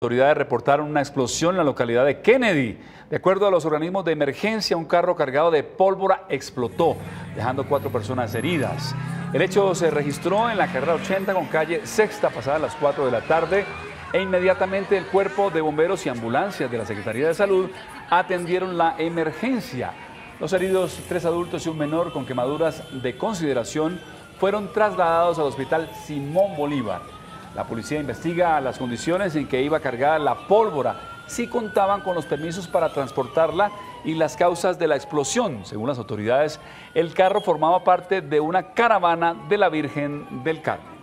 autoridades reportaron una explosión en la localidad de Kennedy. De acuerdo a los organismos de emergencia, un carro cargado de pólvora explotó, dejando cuatro personas heridas. El hecho se registró en la carrera 80 con calle Sexta, pasada las 4 de la tarde, e inmediatamente el cuerpo de bomberos y ambulancias de la Secretaría de Salud atendieron la emergencia. Los heridos, tres adultos y un menor con quemaduras de consideración, fueron trasladados al hospital Simón Bolívar. La policía investiga las condiciones en que iba cargada la pólvora, si contaban con los permisos para transportarla y las causas de la explosión. Según las autoridades, el carro formaba parte de una caravana de la Virgen del Carmen.